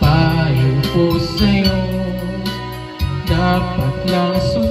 Payo po sa'yo Dapat lang sundin